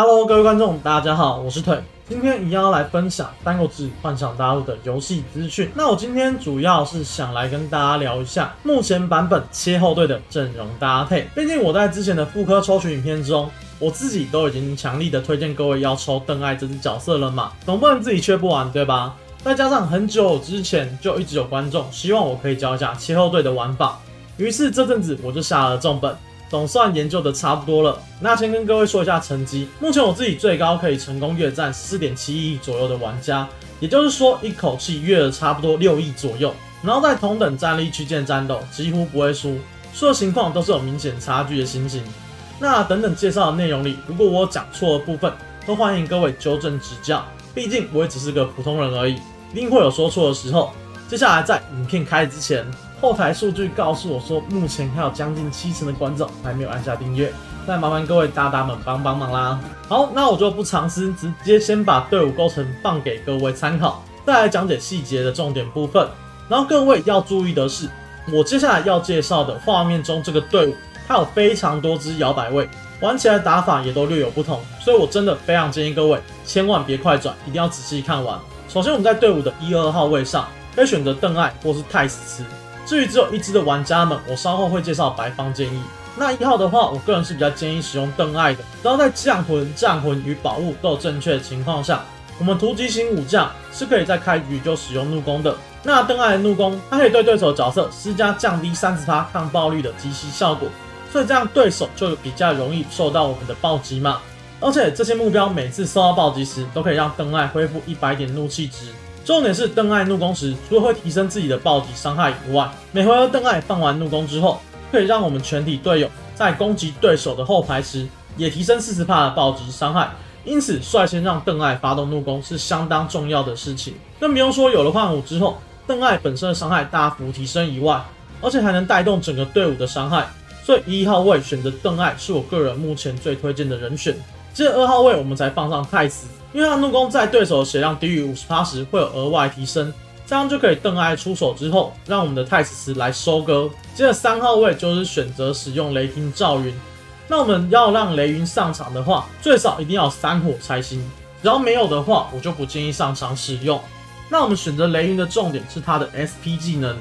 Hello，各位观众，大家好，我是腿。今天一样要来分享《三国志幻想大陆》的游戏资讯。那我今天主要是想来跟大家聊一下目前版本切后队的阵容搭配。毕竟我在之前的复刻抽取影片中，我自己都已经强力的推荐各位要抽邓艾这只角色了嘛，总不能自己缺不完，对吧？再加上很久之前就一直有观众希望我可以教一下切后队的玩法，于是这阵子我就下了重本。总算研究的差不多了，那先跟各位说一下成绩。目前我自己最高可以成功越战四点七亿左右的玩家，也就是说一口气越了差不多六亿左右。然后在同等战力区间战斗几乎不会输，输的情况都是有明显差距的情形。那等等介绍的内容里，如果我讲错的部分，都欢迎各位纠正指教。毕竟我也只是个普通人而已，一定会有说错的时候。接下来在影片开始之前。后台数据告诉我说，目前还有将近七成的观众还没有按下订阅，再麻烦各位大大们帮帮忙啦！好，那我就不藏私，直接先把队伍构成放给各位参考，再来讲解细节的重点部分。然后各位要注意的是，我接下来要介绍的画面中这个队伍，它有非常多支摇摆位，玩起来打法也都略有不同，所以我真的非常建议各位千万别快转，一定要仔细看完。首先我们在队伍的一二号位上，可以选择邓艾或是太史慈。至于只有一只的玩家们，我稍后会介绍白方建议。那一号的话，我个人是比较建议使用邓艾的。只要在降魂、战魂与宝物都有正确的情况下，我们突击型武将是可以在开局就使用怒攻的。那邓艾的怒攻，它可以对对手角色施加降低三十趴抗爆率的击袭效果，所以这样对手就比较容易受到我们的暴击嘛。而且这些目标每次受到暴击时，都可以让邓艾恢复一百点怒气值。重点是邓艾怒攻时，除了会提升自己的暴击伤害以外，每回合邓艾放完怒攻之后，可以让我们全体队友在攻击对手的后排时，也提升四十帕的暴击伤害。因此，率先让邓艾发动怒攻是相当重要的事情。更不用说有了幻舞之后，邓艾本身的伤害大幅提升以外，而且还能带动整个队伍的伤害。所以一号位选择邓艾是我个人目前最推荐的人选。接着二号位我们才放上太子。因为他怒攻在对手的血量低于五十趴时会有额外提升，这样就可以邓艾出手之后，让我们的太史慈来收割。接着三号位就是选择使用雷霆赵云。那我们要让雷云上场的话，最少一定要三火才行。只要没有的话，我就不建议上场使用。那我们选择雷云的重点是他的 SP 技能。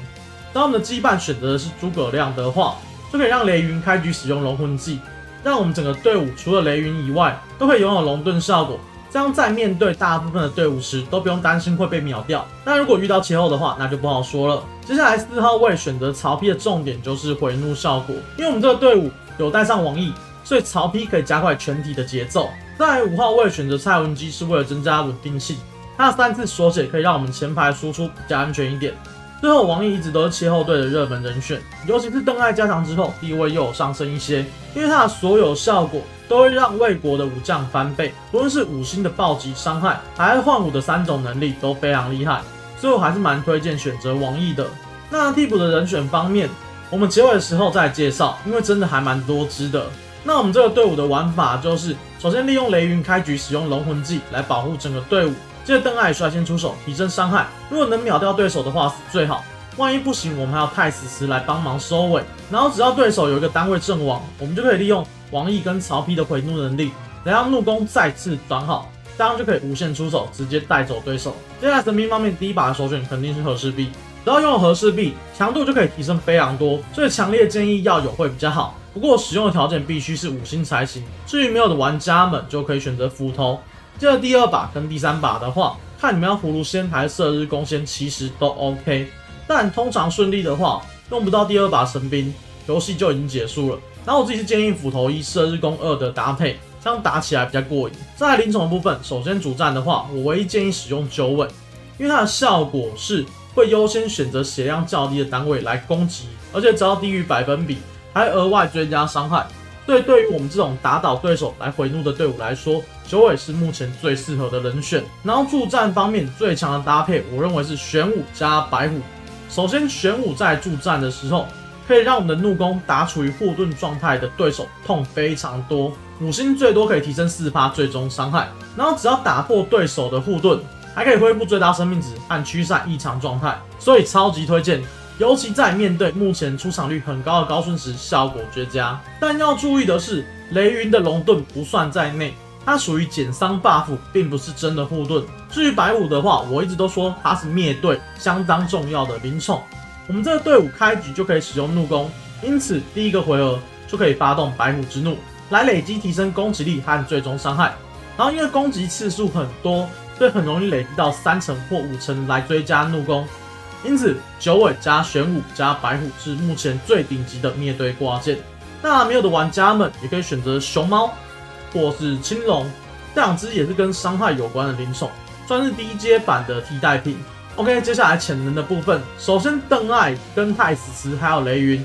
当我们的羁绊选择的是诸葛亮的话，就可以让雷云开局使用龙魂技，让我们整个队伍除了雷云以外，都可以拥有龙盾效果。这样在面对大部分的队伍时，都不用担心会被秒掉。但如果遇到切后的话，那就不好说了。接下来四号位选择曹丕的重点就是回怒效果，因为我们这个队伍有带上王毅，所以曹丕可以加快全体的节奏。在五号位选择蔡文姬是为了增加稳定性，他的三次锁血可以让我们前排输出比较安全一点。最后王毅一直都是切后队的热门人选，尤其是邓艾加强之后，地位又有上升一些，因为他的所有效果。都会让魏国的武将翻倍，不论是五星的暴击伤害，还是换武的三种能力都非常厉害，所以我还是蛮推荐选择王毅的。那替补的人选方面，我们结尾的时候再介绍，因为真的还蛮多支的。那我们这个队伍的玩法就是，首先利用雷云开局使用龙魂技来保护整个队伍，接着邓艾率先出手提升伤害，如果能秒掉对手的话是最好，万一不行，我们还要太史慈来帮忙收尾，然后只要对手有一个单位阵亡，我们就可以利用。王毅跟曹丕的回怒能力，来让怒攻再次转好，这样就可以无限出手，直接带走对手。接下来神兵方面，第一把的首选肯定是和氏璧，只要拥有和氏璧，强度就可以提升非常多，所以强烈建议要有会比较好。不过使用的条件必须是五星才行。至于没有的玩家们，就可以选择斧头。接着第二把跟第三把的话，看你们要葫芦仙还是射日弓仙，其实都 OK。但通常顺利的话，用不到第二把神兵，游戏就已经结束了。然后我自己是建议斧头一射日弓二的搭配，这样打起来比较过瘾。在灵宠的部分，首先主战的话，我唯一建议使用九尾，因为它的效果是会优先选择血量较低的单位来攻击，而且只要低于百分比，还额外追加伤害。对对于我们这种打倒对手来回怒的队伍来说，九尾是目前最适合的人选。然后助战方面最强的搭配，我认为是玄武加白虎。首先玄武在助战的时候。可以让我们的怒攻打处于护盾状态的对手痛非常多，五星最多可以提升四发最终伤害，然后只要打破对手的护盾，还可以恢复最大生命值和驱散异常状态，所以超级推荐，尤其在面对目前出场率很高的高顺时，效果绝佳。但要注意的是，雷云的龙盾不算在内，它属于减伤 buff，并不是真的护盾。至于白虎的话，我一直都说它是灭队相当重要的灵宠。我们这个队伍开局就可以使用怒攻，因此第一个回合就可以发动白虎之怒，来累积提升攻击力和最终伤害。然后因为攻击次数很多，所以很容易累积到三成或五成来追加怒攻。因此九尾加玄武加白虎是目前最顶级的灭队挂件。那没有的玩家们也可以选择熊猫或是青龙，这两只也是跟伤害有关的灵宠，算是低阶版的替代品。OK，接下来潜能的部分，首先邓艾跟太史慈还有雷云，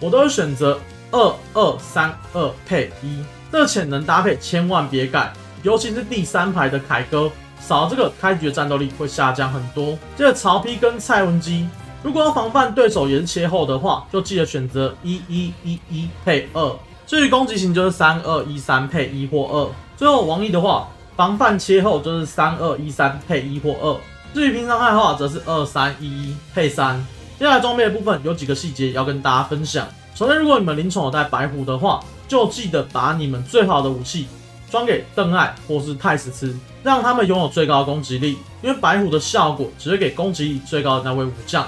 我都会选择二二三二配一，这潜能搭配千万别改，尤其是第三排的凯哥，少了这个开局的战斗力会下降很多。接着曹丕跟蔡文姬。如果要防范对手也是切后的话，就记得选择一一一一配二。至于攻击型就是三二一三配一或二。最后王毅的话，防范切后就是三二一三配一或二。至于平伤害的话，则是二三一一配三。接下来装备的部分有几个细节要跟大家分享。首先，如果你们灵宠有带白虎的话，就记得把你们最好的武器装给邓艾或是太史慈，让他们拥有最高攻击力。因为白虎的效果只会给攻击力最高的那位武将。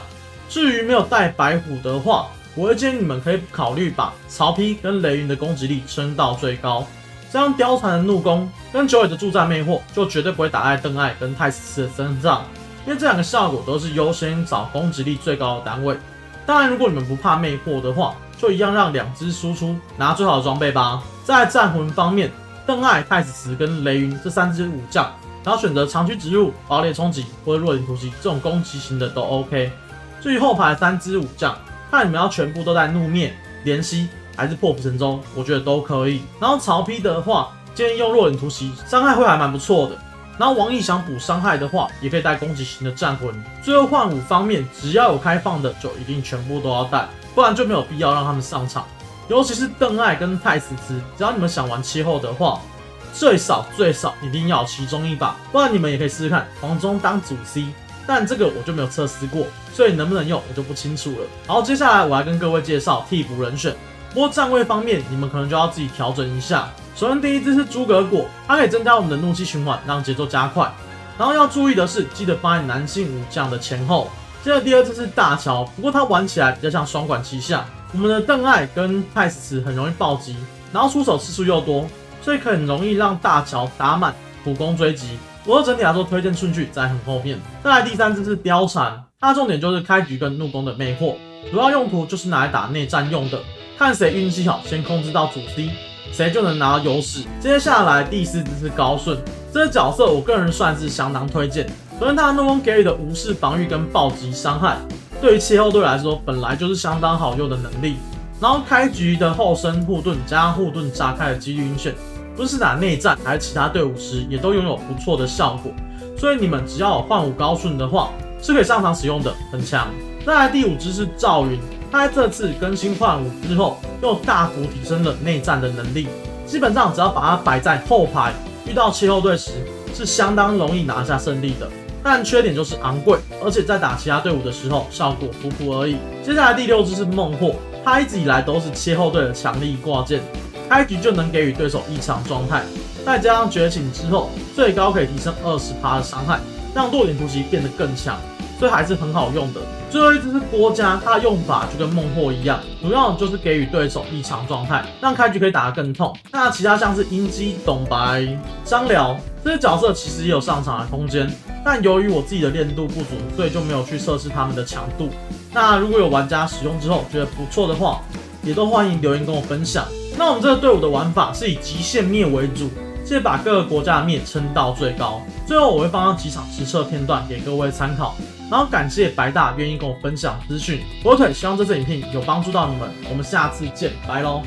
至于没有带白虎的话，我会建议你们可以考虑把曹丕跟雷云的攻击力升到最高，这样貂蝉的怒攻跟九尾的助战魅惑就绝对不会打在邓艾跟太史慈的身上，因为这两个效果都是优先找攻击力最高的单位。当然，如果你们不怕魅惑的话，就一样让两只输出拿最好的装备吧。在战魂方面，邓艾、太史慈跟雷云这三只武将，然后选择长驱直入、堡垒冲击或者弱点突袭这种攻击型的都 OK。至于后排三支武将，看你们要全部都在怒灭、怜惜还是破釜沉舟，我觉得都可以。然后曹丕的话，建议用弱点突袭，伤害会还蛮不错的。然后王毅想补伤害的话，也可以带攻击型的战魂。最后换武方面，只要有开放的，就一定全部都要带，不然就没有必要让他们上场。尤其是邓艾跟太史慈，只要你们想玩气候的话，最少最少一定要其中一把，不然你们也可以试试看黄忠当主 C。但这个我就没有测试过，所以能不能用我就不清楚了。好，接下来我来跟各位介绍替补人选。不过站位方面，你们可能就要自己调整一下。首先第一只是诸葛果，它可以增加我们的怒气循环，让节奏加快。然后要注意的是，记得放在男性武将的前后。接着第二只是大乔，不过它玩起来比较像双管齐下。我们的邓艾跟太史慈很容易暴击，然后出手次数又多，所以很容易让大乔打满普攻追击。我的整体来说，推荐顺序在很后面。再来第三只是貂蝉，它重点就是开局跟怒攻的魅惑，主要用途就是拿来打内战用的。看谁运气好，先控制到主 C，谁就能拿到优势。接下来第四只是高顺，这个角色我个人算是相当推荐。首先他的怒攻给予的无视防御跟暴击伤害，对于切后队来说本来就是相当好用的能力。然后开局的后身护盾加上护盾炸开的几率晕眩。不是打内战还是其他队伍时，也都拥有不错的效果。所以你们只要有幻武高顺的话，是可以上场使用的，很强。再来第五只是赵云，他在这次更新幻武之后，又大幅提升了内战的能力。基本上只要把它摆在后排，遇到气候队时，是相当容易拿下胜利的。但缺点就是昂贵，而且在打其他队伍的时候，效果普普而已。接下来第六只是孟获，他一直以来都是切后队的强力挂件。开局就能给予对手异常状态，再加上觉醒之后，最高可以提升二十趴的伤害，让弱点突袭变得更强，所以还是很好用的。最后一只是郭嘉，它的用法就跟孟获一样，主要就是给予对手异常状态，让开局可以打得更痛。那其他像是鹰姬、董白、张辽这些角色，其实也有上场的空间，但由于我自己的练度不足，所以就没有去测试他们的强度。那如果有玩家使用之后觉得不错的话，也都欢迎留言跟我分享。那我们这个队伍的玩法是以极限灭为主，借把各个国家的灭撑到最高。最后我会放上几场实测片段给各位参考。然后感谢白大愿意跟我分享资讯，火腿希望这次影片有帮助到你们。我们下次见，拜喽。